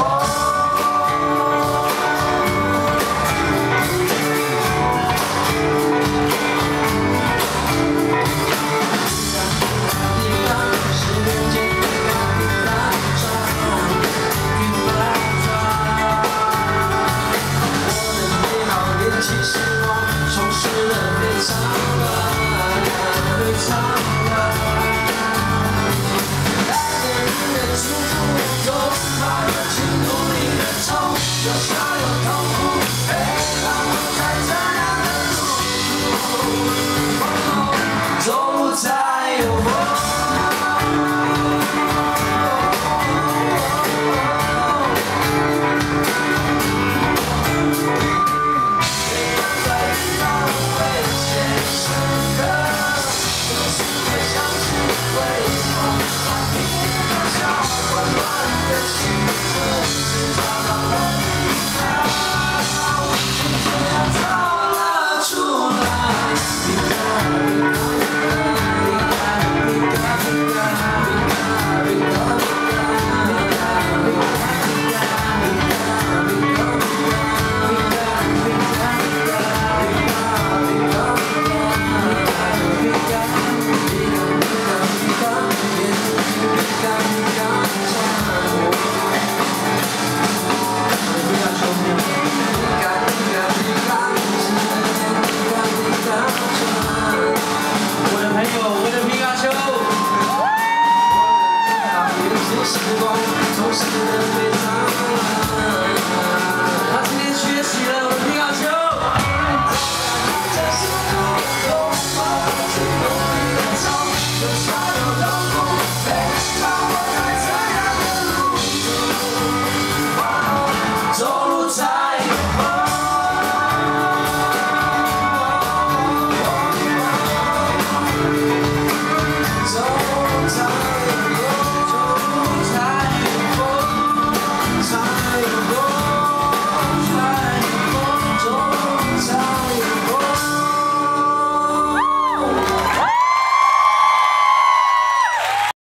Oh. I will go. Toast it up, toast to up,